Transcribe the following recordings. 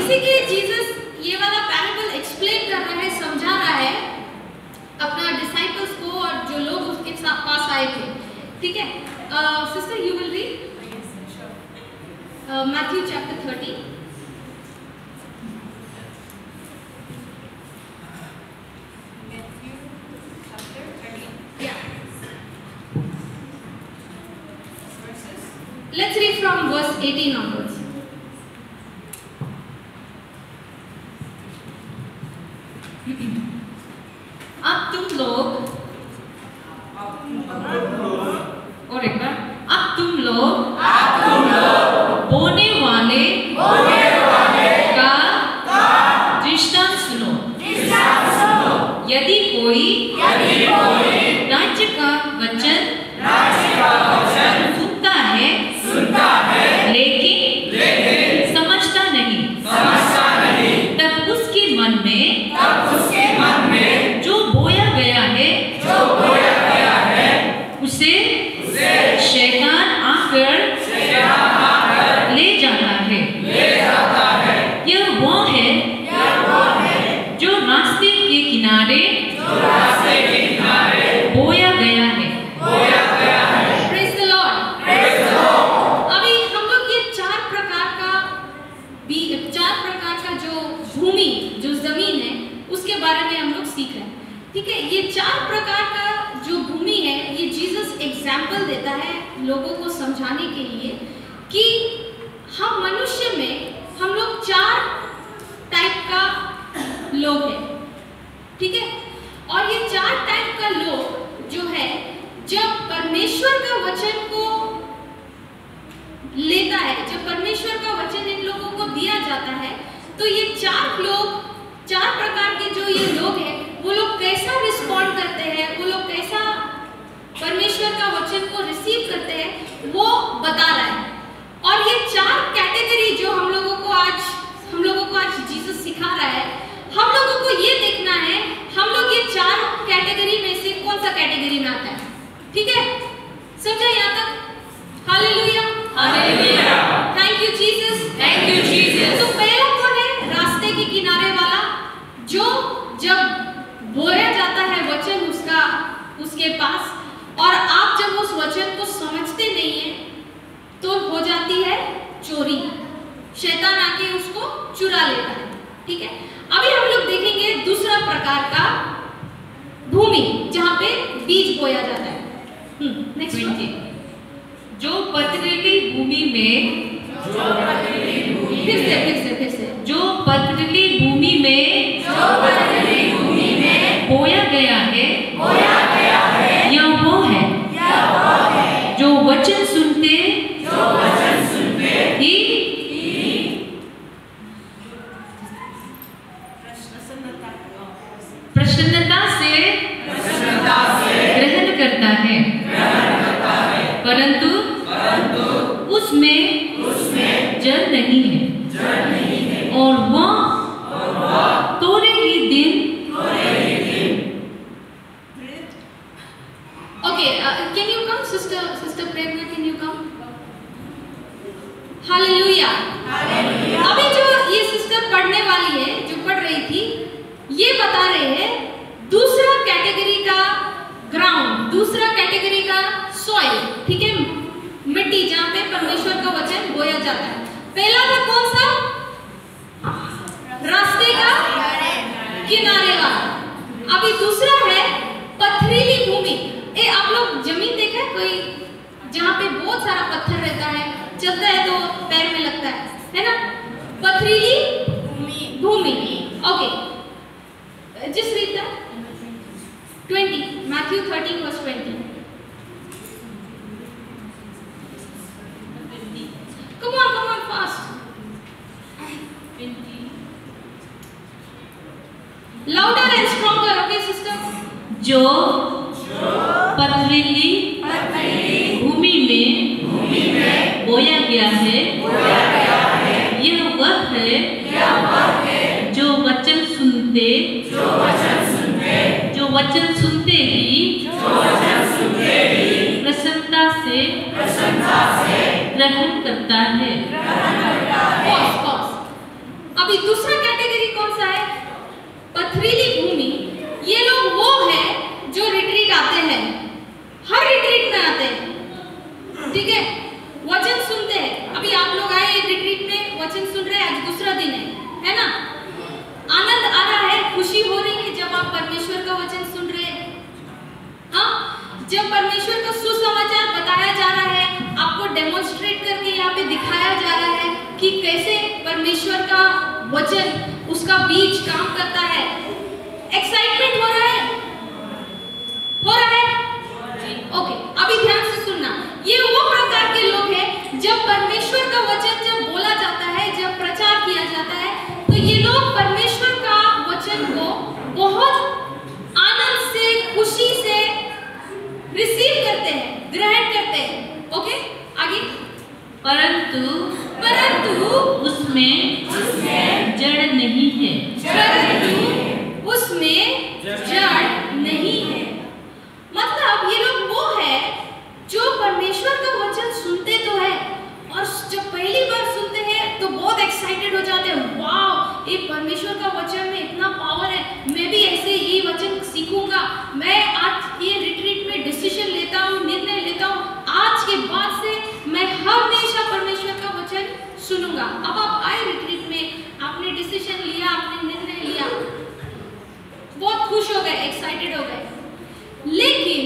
इसीलिए जीसस ये वाला पैराबल एक्सप्लेन कर रहा है समझा रहा है अपना डिसाइपल्स को और जो लोग उसके साथ पास आए थे। ठीक है? Sister you will read Matthew chapter thirty अब तुम लोग और एक बार अब तुम लोग बोने वाले का दृष्टांत सुनो यदि कोई राज्य का वचन सुनता है लेकिन समझता नहीं तब उसके मन में जो बोया गया है उसे शैतान आकर ले जाता है यह वो है जो रास्ते के किनारे बोया गया है प्रेज द लॉर्ड अभी हम लोग ये चार प्रकार का भी चार प्रकार का जो भूमि जो ज़मीन है उसके बारे में हम लोग सीख रहे हैं ठीक है ये चार प्रकार का जो भूमि है ये जीसस एग्ज़ाम्पल देता है लोगों को समझाने के लिए कि हम मनुष्य में हम लोग चार टाइप का लोग हैं ठीक है और ये चार टाइप का लोग जो है जब परमेश्वर का वचन को लेता है जब परमेश्वर का वचन इन लोगों को दिया जाता है तो ये चार लोग, चार प्रकार के जो ये लोग हैं, वो लोग कैसा रिस्पॉन्ड करते हैं? वो लोग कैसा परमेश्वर का वचन को रिसीव करते हैं, वो बता रहा है। और ये चार कैटेगरी जो हम लोगों को आज, हम लोगों को आज जीसस सिखा रहा है, हम लोगों को ये देखना है, हम लोग ये चार कैटेगरी में से कौन सा कैटेगरी में आता है? ठीक है? समझा यहाँ तक hallelujah hallelujah thank you Jesus Thank you, Jesus. तो पहला कौन है रास्ते के किनारे वाला जो जब बोया जाता है वचन उसका उसके पास और आप जब उस वचन को समझते नहीं है तो हो जाती है चोरी शैतान आके उसको चुरा लेता है ठीक है अभी हम लोग देखेंगे दूसरा प्रकार का भूमि जहाँ पे बीज बोया जाता है नेक्स्ट ट्वेंटी जो पथरीली भूमि में फिर से फिर से फिर से। जो पथरीली भूमि में बोया गया है यह वो है जो वचन सुनते ही प्रसन्नता से ग्रहण करता है परंतु उसमें जल नहीं है और वह थोड़े ही दिन Okay, uh, can you come, sister, sister Prerna? Can you come? Hallelujah. अभी जो ये सिस्टर पढ़ने वाली है, जो पढ़ रही थी, ये बता रहे हैं दूसरा कैटेगरी का ग्राउंड, दूसरा कैटेगरी का सॉइल, ठीक है, मिट्टी जहाँ पे परमेश्वर का वचन बोया जाता है। पहला था कौन सा? रास्ते का किनारे वाला। अभी दूसरा है पथरीली भूमि। ए आप लोग ज़मीन देखा है? कोई जहाँ पे बहुत सारा पत्थर रहता है चलता है तो पैर में लगता है है ना? पथरीली भूमि। ओके। जिस रीता 20 Matthew 13 verse 20 Come on, come on, fast. Louder and stronger, okay, sister? जो पथरीली भूमि में बोया गया है वचन सुनते ही प्रसन्नता से ग्रहण करता है। अभी दूसरा कैटेगरी कौन सा है? पथरीली भूमि ये लोग वो है जो रिट्रीट आते हैं हर रिट्रीट में आते हैं ठीक है वचन सुनते हैं अभी आप लोग आए एक रिट्रीट में वचन सुन रहे हैं आज दूसरा दिन है है ना आनंद आ रहा है खुशी हो रही है जब आप परमेश्वर का वचन सुन रहे हैं हाँ जब परमेश्वर का सुसमाचार बताया जा रहा है आपको डेमोन्स्ट्रेट करके यहाँ पे दिखाया जा रहा है कि कैसे परमेश्वर का वचन, उसका बीज काम करता है। एक्साइटमेंट हो रहा है? हो रहा है? ओके अभी ध्यान से सुनना। ये वो प्रकार के लोग हैं, जब परमेश्वर का वचन जब बोला जाता है, जब प्रचार किया जाता है तो ये लोग परमेश्वर का वचन को बहुत आनंद से खुशी से रिसीव करते हैं ग्रहण करते हैं ओके आगे परंतु परंतु उसमें जड़ नहीं है परंतु उसमें जड़ नहीं है मतलब ये लोग वो है जो परमेश्वर का वचन सुनते तो है और जब पहली बार सुनते हैं तो बहुत एक्साइटेड हो जाते हैं वाह ये परमेश्वर का वचन में इतना पावर है मैं भी ऐसे ये वचन सीखूँगा मैं आज ये रिट्रीट में डिसीज़न लेता हूँ निर्णय लेता हूँ आज के बाद से मैं हमेशा परमेश्वर का वचन सुनूँगा अब आप आए रिट्रीट में आपने डिसीज़न लिया आपने निर्णय लिया बहुत खुश हो गए एक्साइटेड हो गए लेकिन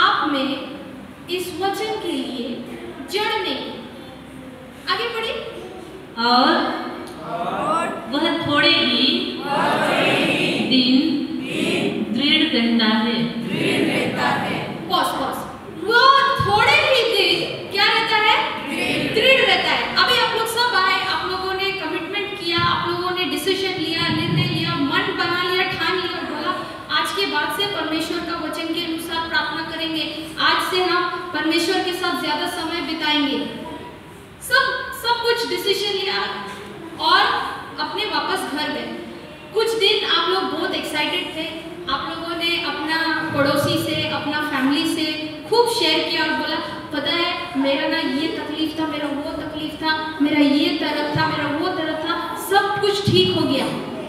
आप में इस वचन के लिए जड़ नहीं आगे बढ़े और वह थोड़े ही दिन दृढ़ रहता है। पॉज पॉज वो थोड़े ही दिन क्या रहता है? दृढ़। रहता है। अभी आप लोग सब आए आप लोगों ने कमिटमेंट किया आप लोगों ने डिसीज़न लिया निर्णय लिया मन बना लिया ठान लिया और बोला आज के बाद से परमेश्वर का वचन के अनुसार प्रार्थना करेंगे। आज से हम परमेश्वर के साथ ज़्यादा समय बिताएँगे। कुछ डिसीज़न लिया और अपने वापस घर गए। कुछ दिन आप लोग बहुत एक्साइटेड थे। आप लोगों ने अपना पड़ोसी से, अपना फैमिली से खूब शेयर किया और बोला, पता है, मेरा ना ये तकलीफ़ था, मेरा वो तकलीफ़ था, मेरा ये दर्द था, मेरा वो दर्द था, सब कुछ ठीक हो गया।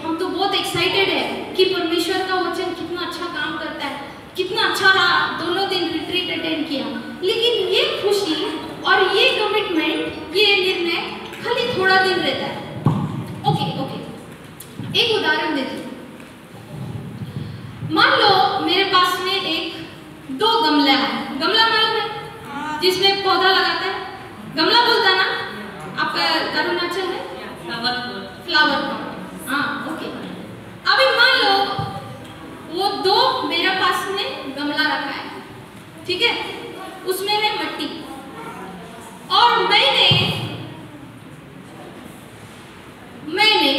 हम तो बहुत एक्साइटेड है कि परमेश्वर का वचन कितना अच्छा काम करता है, कितना अच्छा रहा, दोनों दिन रिट्रीट अटेंड किया। लेकिन ये खुशी और ये कमिटमेंट ये थोड़ा दिन रहता है। ओके ओके एक उदाहरण देती हूँ मान लो मेरे पास में एक दो गमला है। गमला मालूम है? जिसमें पौधा लगाता है। गमला बोलता है ना? आपका अरुणाचल है? Flower pot. हाँ ओके अभी मान लो वो दो मेरे पास में गमला रखा है। ठीक है? उसमें है मट्टी और मैंने मैंने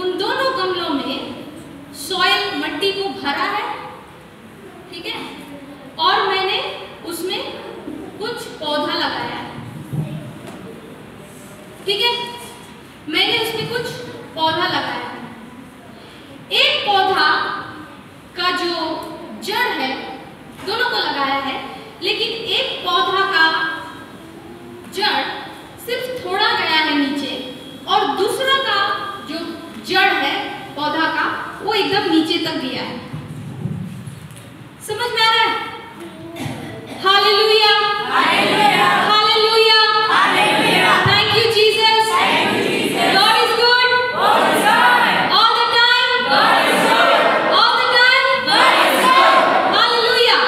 उन दोनों गमलों में सॉइल मट्टी को भरा है ठीक है और मैंने उसमें कुछ पौधा लगाया है ठीक है मैंने उसमें कुछ पौधा लगाया है एक पौधा का जो जड़ है दोनों को लगाया है लेकिन एक पौधा का जड़ सिर्फ़ थोड़ा गया है नीचे, और दूसरा का जो जड़ है, पौधा का, वो एकदम नीचे तक गया है समझ में आ रहा है hallelujah hallelujah thank you Jesus God is good all the time all the time hallelujah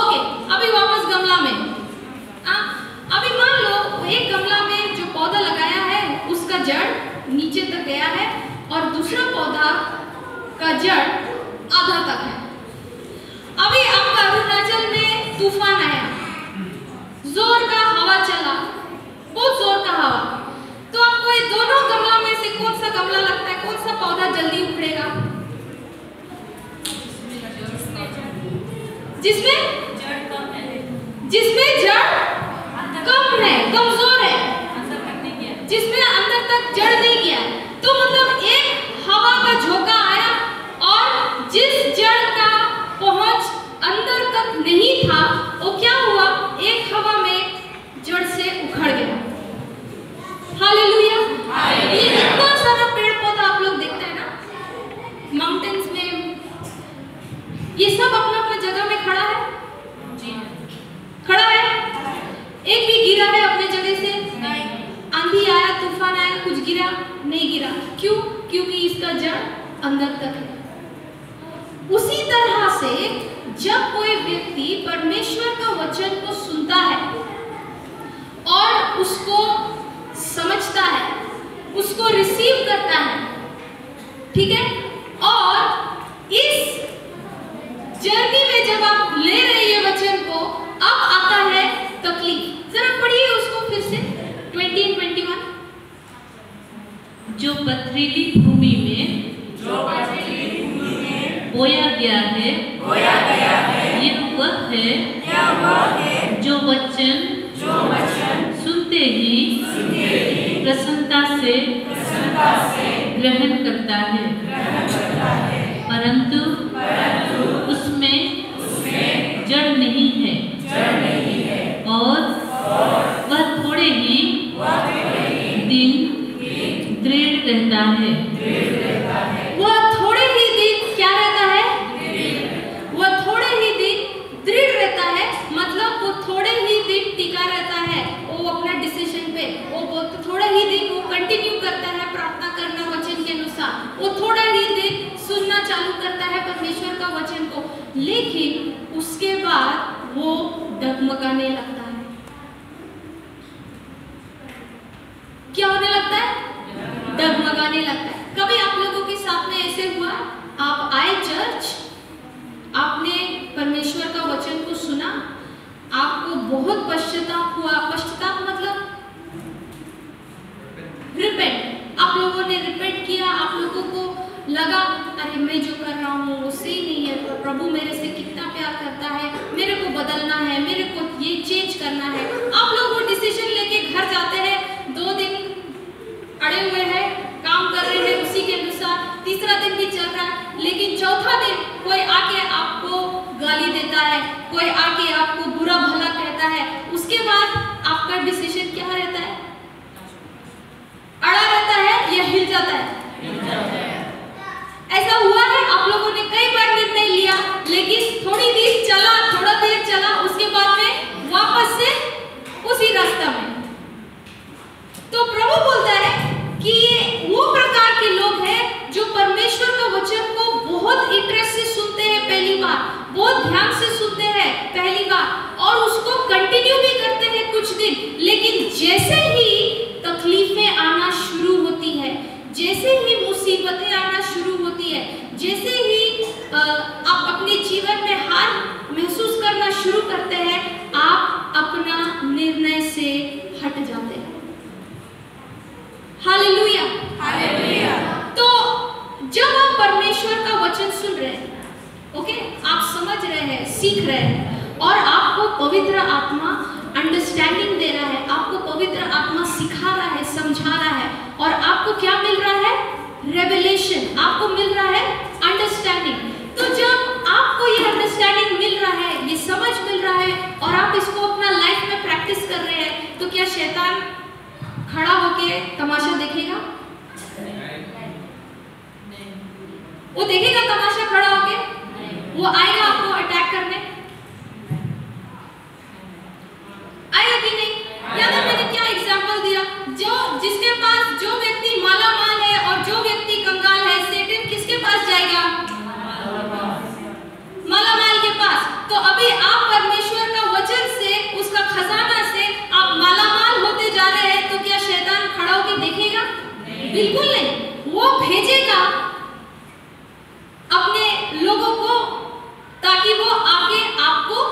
okay अभी वापस गमला में हाँ, अभी मान लो एक गमला में जो पौधा लगाया है उसका जड़ नीचे तक गया है और दूसरा पौधा का जड़ आधा तक है अभी आपका अरुणाचल में तूफ़ान आया ज़ोर का हवा चला बहुत ज़ोर का हवा तो आपको ये दोनों गमला में से कौन सा गमला लगता है कौन सा पौधा जल्दी उखड़ेगा जिसमें जिसमें जड़ कम है कमज़ोर है। अंदर तक नहीं गया। जिसमें अंदर तक जड़ नहीं गया। तो मतलब एक हवा का झोंका आया और जिस जड़ का पहुँच अंदर तक नहीं था वो क्या हुआ? एक हवा में जड़ से उखड़ गया। हालेलुया ये इतना सारा पेड़ पौधा आप लोग देखते हैं ना माउंटेन्स में ये सब अपना अपना जगह में खड़ा है जी खड़ा है गिरा है अपने जगह से? आंधी आया, तूफ़ान आया, कुछ गिरा? नहीं गिरा। क्यों? क्योंकि इसका जड़ अंदर तक है। उसी तरह से जब कोई व्यक्ति परमेश्वर का वचन को सुनता है और उसको समझता है, उसको रिसीव करता है, ठीक है और इस जर्नी में जब आप ले रहे हैं वचन को अब आता है तकलीफ़ जरा पढ़िए उसको फिर से 20 and 21 जो पथरीली भूमि में बोया गया है बोया गया है ये वह है यह वह है जो वचन जो वचन सुनते ही सुनते ही प्रसन्नता से प्रसन्नता से ग्रहण करता है परंतु उसमें जड़ नहीं है और वह थोड़े ही दिन दृढ़ रहता है। वह थोड़े ही दिन क्या रहता है? वह थोड़े ही दिन दृढ़ रहता है मतलब वो थोड़े ही दिन टिका रहता है। वो अपना डिसीज़न पे, वो थोड़े ही दिन वो कंटिन्यू करता है प्रार्थना करना वचन के अनुसार। वो थोड़ा ही दिन सुनना चालू करता है परमेश्वर का वचन को। लेकिन उसके बाद वो डगमगाने लगता है क्या होने लगता है डगमगाने लगता है। कभी आप लोगों के साथ में ऐसे हुआ? आप आए चर्च आपने परमेश्वर का वचन को सुना? आपको बहुत पश्चाताप हुआ? पश्चाताप मतलब? रिपेंट आप लोगों ने रिपेंट किया। आप लोगों को लगा, अरे, मैं जो कर रहा हूँ वो सही नहीं है। तो प्रभु मेरे से कितना प्यार करता है। मेरे को बदलना है। मेरे को ये चेंज करना है। आप लोग वो डिसीज़न लेके घर जाते हैं। दो दिन अड़े हुए हैं। काम कर रहे हैं उसी के अनुसार। तीसरा दिन भी चल रहा है लेकिन चौथा दिन कोई आके आपको गाली देता है कोई आके आपको बुरा भला कहता है। उसके बाद आपका डिसीज़न क्या रहता है? अड़ा रहता है या हिल जाता है। ऐसा हुआ है आप लोगों ने कई बार निर्णय लिया लेकिन थोड़ी देर चला थोड़ा देर चला उसके बाद में वापस से उसी रास्ता में। तो प्रभु बोलता है कि ये वो प्रकार के लोग हैं जो परमेश्वर का वचन को बहुत इंटरेस्ट से सुनते हैं पहली बार, बहुत ध्यान से सुनते हैं पहली बार और उसको कंटिन्यू भी करते हैं कुछ दिन। लेकिन जैसे ही तकलीफें आना शुरू होती है जैसे ही मुसीबतें आना शुरू होती है जैसे ही अ, आप अपने जीवन में हार महसूस करना शुरू करते हैं आप अपना निर्णय से हट जाते हैं हालेलुया तो जब आप परमेश्वर का वचन सुन रहे हैं ओके आप समझ रहे हैं सीख रहे हैं और आपको पवित्र आत्मा अंडरस्टैंडिंग दे रहा है आपको पवित्र आत्मा सिखा रहा है समझा रहा है और आपको क्या मिल रहा है रेवलेशन आपको मिल रहा है अंडरस्टैंडिंग तो जब आपको ये अंडरस्टैंडिंग मिल रहा है, ये समझ मिल रहा है, और आप इसको अपना लाइफ में प्रैक्टिस कर रहे हैं तो क्या शैतान खड़ा होके तमाशा देखेगा? वो देखेगा तमाशा खड़ा होके? वो आएगा आपको अटैक करने? कि आप परमेश्वर का वचन से उसका खजाना से आप मालामाल होते जा रहे हैं तो क्या शैतान खड़ा होकर देखेगा? बिल्कुल नहीं। वो भेजेगा अपने लोगों को ताकि वो आके आपको